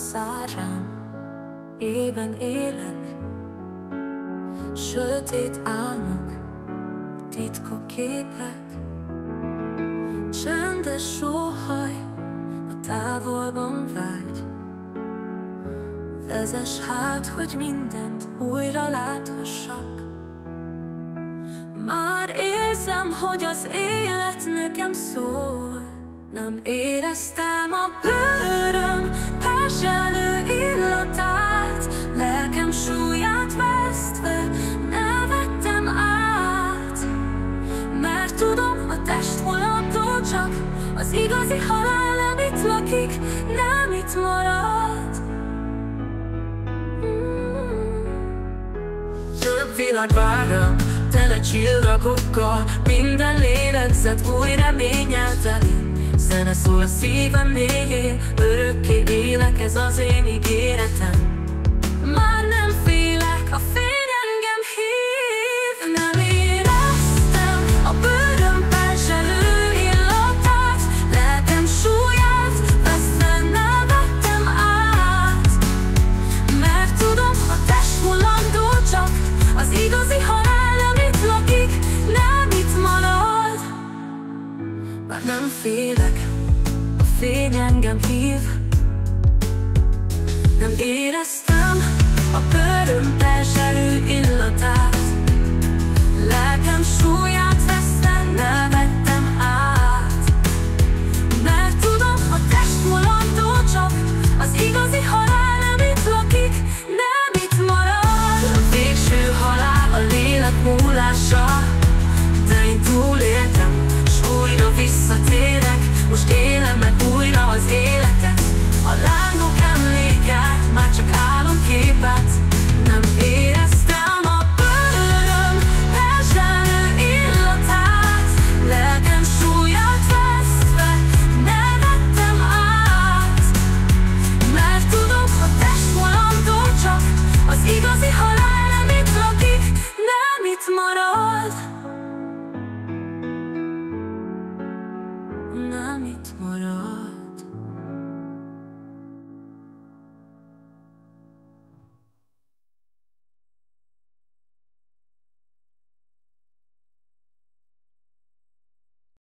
szárám Éven élek Sötét álmok Titkok képek. Csendes sóhaj A távolban vágy Vezess hát, hogy mindent újra láthassak. Már érzem, hogy az élet nekem szól Nem éreztem a bőröm Perzselő illatát Lelkem súlyát vesztve Ne át. Mert tudom, a test volandó csak Az igazi halál nem itt lakik Nem itt marad. Több világ vár rám, tele csillagokkal Minden lélegzet új reményel teli Zene szól a szívem mélyén élek, ez az én ígéretem. Már nem félek, a fény engem hív. Nem éreztem a bőröm perzselő illatát. Lelkem súlyát veszve ne vettem át. Mert tudom, a test mulandó csak Az igazi halál nem itt lakik, nem itt marad. Már nem félek, a fény engem hív Nem éreztem a bőröm perzselő illatát Nem itt marad